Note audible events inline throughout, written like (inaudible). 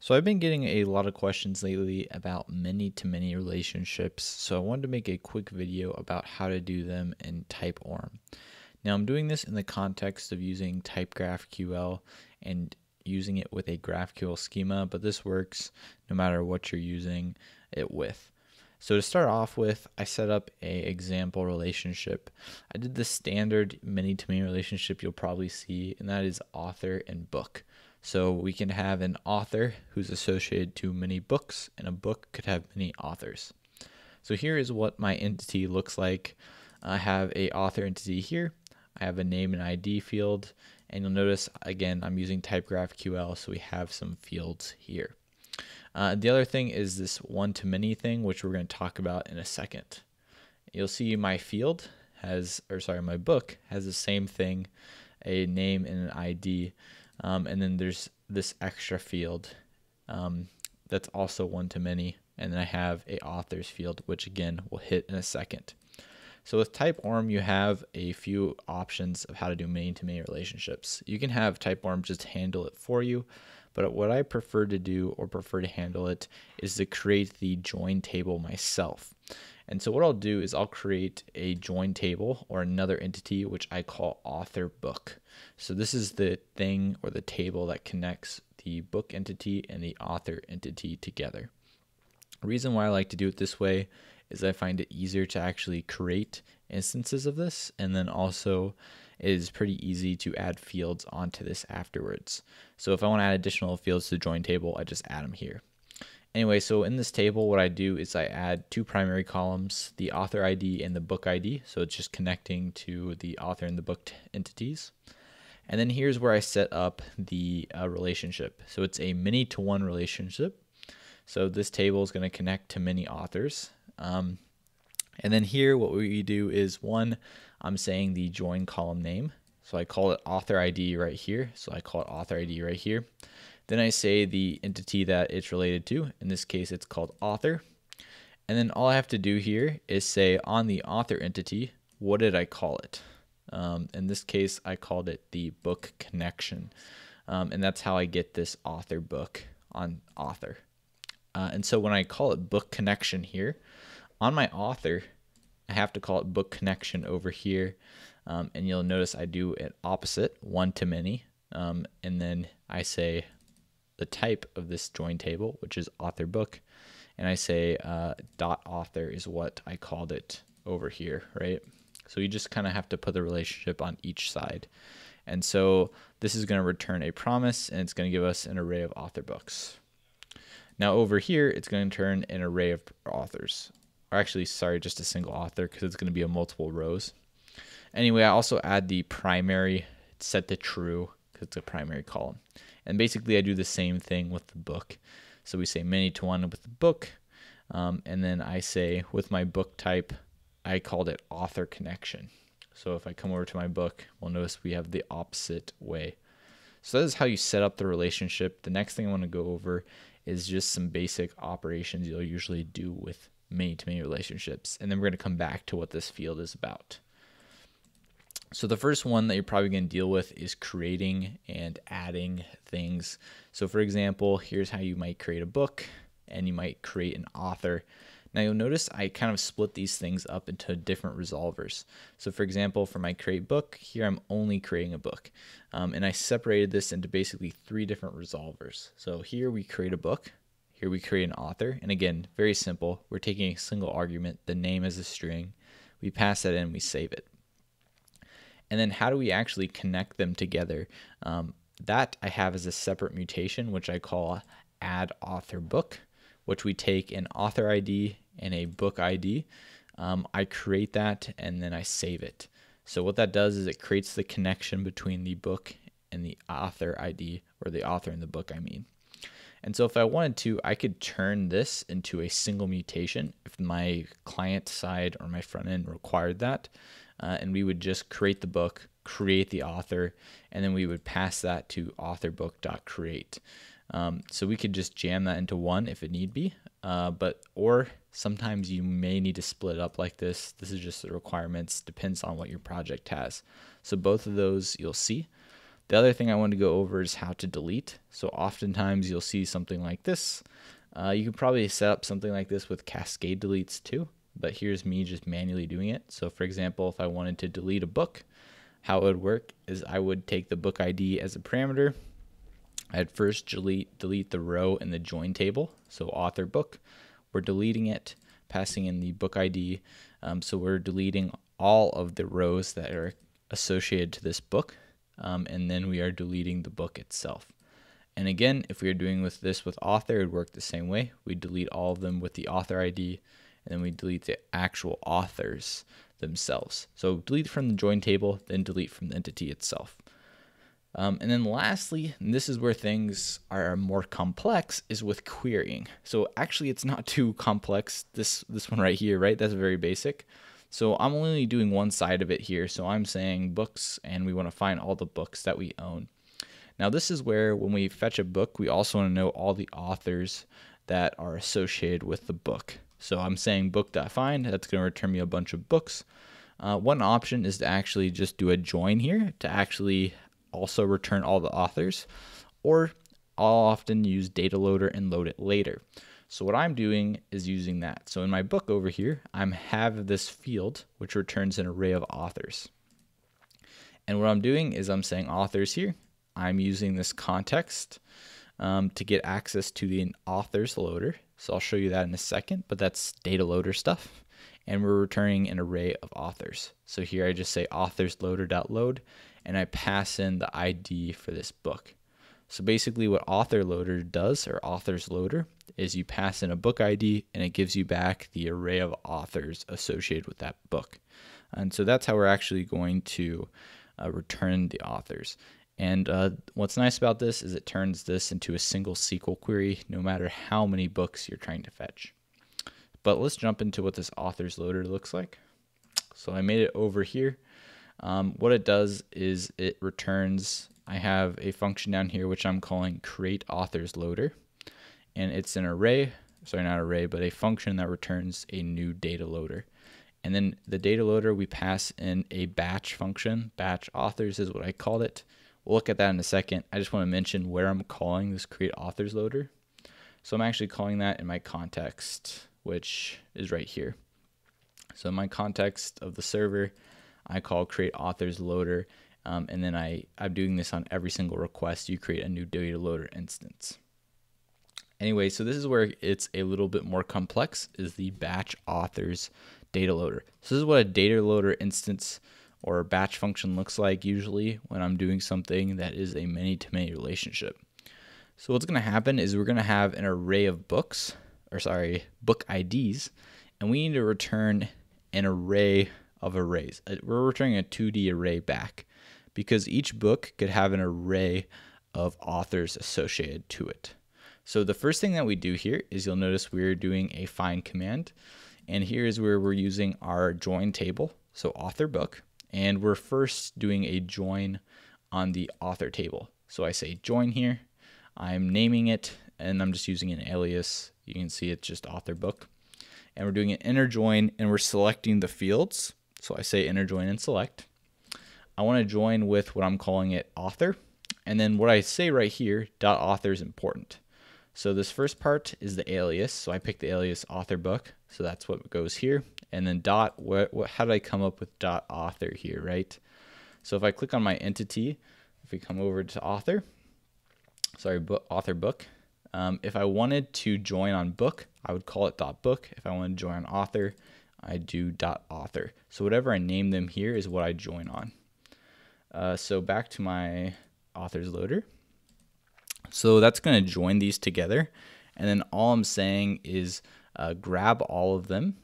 So I've been getting a lot of questions lately about many-to-many relationships, so I wanted to make a quick video about how to do them in Typeorm. Now I'm doing this in the context of using TypeGraphQL and using it with a GraphQL schema, but this works no matter what you're using it with. So to start off with, I set up a example relationship. I did the standard many-to-many relationship you'll probably see, and that is author and book. So we can have an author who's associated to many books, and a book could have many authors. So here is what my entity looks like. I have a author entity here. I have a name and ID field, and you'll notice again I'm using TypeGraphQL, so we have some fields here. Uh, the other thing is this one-to-many thing, which we're going to talk about in a second. You'll see my field has, or sorry, my book has the same thing, a name and an ID. Um, and then there's this extra field um, that's also one to many. And then I have a authors field, which again we'll hit in a second. So with Typeorm, you have a few options of how to do many-to-many relationships. You can have Typeorm just handle it for you, but what I prefer to do or prefer to handle it is to create the join table myself. And so what I'll do is I'll create a join table or another entity which I call author book. So this is the thing or the table that connects the book entity and the author entity together. The reason why I like to do it this way is I find it easier to actually create instances of this and then also it is pretty easy to add fields onto this afterwards. So if I want to add additional fields to the join table, I just add them here. Anyway, so in this table, what I do is I add two primary columns, the author ID and the book ID. So it's just connecting to the author and the book entities. And then here's where I set up the uh, relationship. So it's a many to one relationship. So this table is going to connect to many authors. Um, and then here, what we do is one, I'm saying the join column name. So I call it author ID right here. So I call it author ID right here. Then I say the entity that it's related to. In this case, it's called author. And then all I have to do here is say on the author entity, what did I call it? Um, in this case, I called it the book connection. Um, and that's how I get this author book on author. Uh, and so when I call it book connection here, on my author, I have to call it book connection over here. Um, and you'll notice I do it opposite, one to many. Um, and then I say the type of this join table, which is author book, and I say uh, dot author is what I called it over here, right? So you just kind of have to put the relationship on each side. And so this is going to return a promise and it's going to give us an array of author books. Now over here, it's going to turn an array of authors. Or actually, sorry, just a single author because it's going to be a multiple rows. Anyway, I also add the primary set to true because it's a primary column. And basically, I do the same thing with the book. So we say many to one with the book. Um, and then I say with my book type, I called it author connection. So if I come over to my book, we'll notice we have the opposite way. So that is how you set up the relationship. The next thing I want to go over is just some basic operations you'll usually do with many to many relationships. And then we're going to come back to what this field is about. So the first one that you're probably going to deal with is creating and adding things. So for example, here's how you might create a book and you might create an author. Now you'll notice I kind of split these things up into different resolvers. So for example, for my create book, here I'm only creating a book. Um, and I separated this into basically three different resolvers. So here we create a book, here we create an author. And again, very simple. We're taking a single argument, the name as a string. We pass that in, we save it. And then how do we actually connect them together? Um, that I have as a separate mutation, which I call add author book, which we take an author ID and a book ID. Um, I create that and then I save it. So what that does is it creates the connection between the book and the author ID, or the author and the book, I mean. And so if I wanted to, I could turn this into a single mutation if my client side or my front end required that uh, and we would just create the book, create the author, and then we would pass that to authorbook.create. Um, so we could just jam that into one if it need be, uh, but or sometimes you may need to split up like this. This is just the requirements, depends on what your project has. So both of those you'll see. The other thing I want to go over is how to delete. So oftentimes you'll see something like this. Uh, you could probably set up something like this with cascade deletes too, but here's me just manually doing it. So for example, if I wanted to delete a book, how it would work is I would take the book ID as a parameter. I'd first delete, delete the row in the join table, so author book. We're deleting it, passing in the book ID. Um, so we're deleting all of the rows that are associated to this book, um, and then we are deleting the book itself. And again, if we are doing with this with author, it would work the same way. We delete all of them with the author ID, and then we delete the actual authors themselves. So delete from the join table, then delete from the entity itself. Um, and then lastly, and this is where things are more complex, is with querying. So actually, it's not (laughs) too complex. This this one right here, right? That's very basic. So I'm only doing one side of it here. So I'm saying books, and we want to find all the books that we own. Now this is where when we fetch a book, we also want to know all the authors that are associated with the book. So I'm saying book.find, that's going to return me a bunch of books. Uh, one option is to actually just do a join here to actually also return all the authors, or I'll often use data loader and load it later. So what I'm doing is using that. So in my book over here, I have this field which returns an array of authors. And what I'm doing is I'm saying authors here. I'm using this context um, to get access to the authors loader. So I'll show you that in a second, but that's data loader stuff. And we're returning an array of authors. So here I just say authors loader.load and I pass in the ID for this book. So basically what author loader does or authors loader is you pass in a book ID and it gives you back the array of authors associated with that book. And so that's how we're actually going to uh, return the authors. And uh, what's nice about this is it turns this into a single SQL query no matter how many books you're trying to fetch. But let's jump into what this authors loader looks like. So I made it over here. Um, what it does is it returns, I have a function down here which I'm calling create authors loader. And it's an array, sorry, not array, but a function that returns a new data loader. And then the data loader, we pass in a batch function. Batch authors is what I called it. We'll look at that in a second. I just want to mention where I'm calling this create authors loader. So I'm actually calling that in my context, which is right here. So in my context of the server, I call create authors loader. Um, and then I, I'm doing this on every single request. You create a new data loader instance. Anyway, so this is where it's a little bit more complex is the batch authors data loader. So this is what a data loader instance or a batch function looks like usually when I'm doing something that is a many-to-many relationship. So what's going to happen is we're going to have an array of books, or sorry, book IDs, and we need to return an array of arrays. Uh, we're returning a 2D array back because each book could have an array of authors associated to it. So the first thing that we do here is you'll notice we're doing a find command. And here is where we're using our join table, so author book. And we're first doing a join on the author table. So I say join here. I'm naming it and I'm just using an alias. You can see it's just author book. And we're doing an inner join and we're selecting the fields. So I say inner join and select. I want to join with what I'm calling it author. And then what I say right here, dot author is important. So this first part is the alias. So I pick the alias author book. So that's what goes here and then dot what, what how did I come up with dot author here right? So if I click on my entity if we come over to author sorry book author book um, if I wanted to join on book I would call it dot book. If I want to join on author I do dot author. So whatever I name them here is what I join on. Uh, so back to my authors loader. So that's going to join these together. And then all I'm saying is uh, grab all of them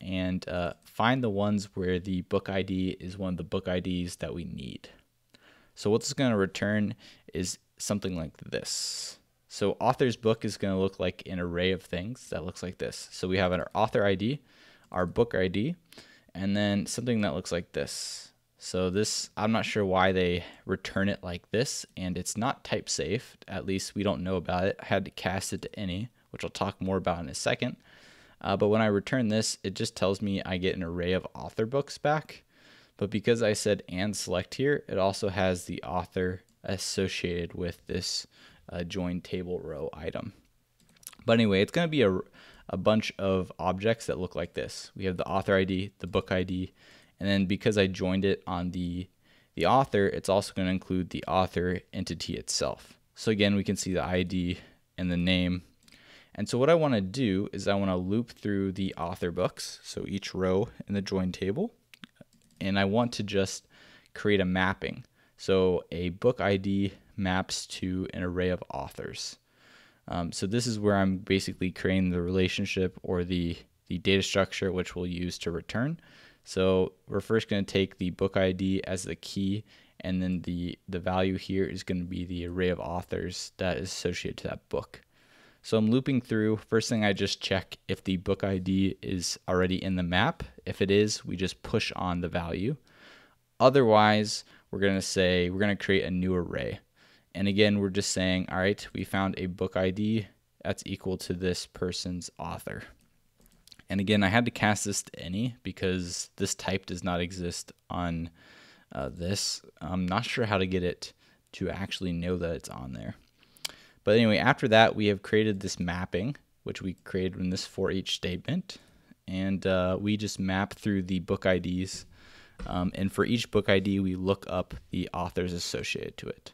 and uh, find the ones where the book ID is one of the book IDs that we need. So what's going to return is something like this. So author's book is going to look like an array of things that looks like this. So we have our author ID, our book ID, and then something that looks like this. So this, I'm not sure why they return it like this, and it's not type safe. At least we don't know about it. I had to cast it to any, which I'll talk more about in a second. Uh, but when I return this, it just tells me I get an array of author books back. But because I said and select here, it also has the author associated with this uh, join table row item. But anyway, it's going to be a, a bunch of objects that look like this. We have the author ID, the book ID, and then because I joined it on the, the author, it's also going to include the author entity itself. So again, we can see the ID and the name. And so what I want to do is I want to loop through the author books, so each row in the join table, and I want to just create a mapping. So a book ID maps to an array of authors. Um, so this is where I'm basically creating the relationship or the, the data structure which we'll use to return. So we're first going to take the book ID as the key and then the, the value here is going to be the array of authors that is associated to that book. So I'm looping through. First thing I just check if the book ID is already in the map. If it is, we just push on the value. Otherwise, we're going to say we're going to create a new array. And again, we're just saying, all right, we found a book ID that's equal to this person's author. And again, I had to cast this to any because this type does not exist on uh, this. I'm not sure how to get it to actually know that it's on there. But anyway, after that, we have created this mapping, which we created in this for each statement. And uh, we just map through the book IDs. Um, and for each book ID, we look up the authors associated to it.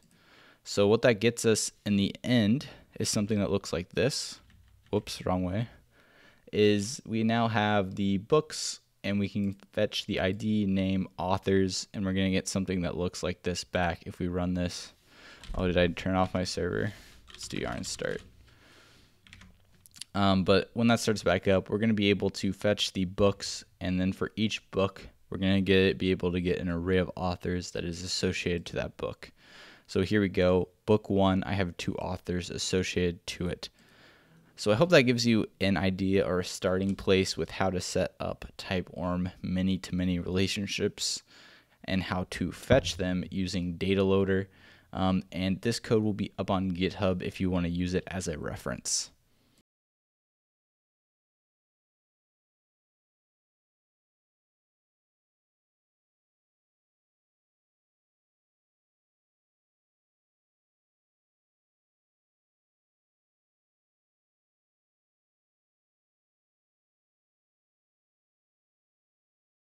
So what that gets us in the end is something that looks like this. Whoops, wrong way. Is we now have the books and we can fetch the ID, name, authors, and we're going to get something that looks like this back if we run this. Oh, did I turn off my server? Let's do yarn start. Um, but when that starts back up, we're going to be able to fetch the books, and then for each book, we're going to get be able to get an array of authors that is associated to that book. So here we go. Book one, I have two authors associated to it. So I hope that gives you an idea or a starting place with how to set up Typeorm many-to-many relationships and how to fetch them using Data Loader. Um, and this code will be up on GitHub if you want to use it as a reference.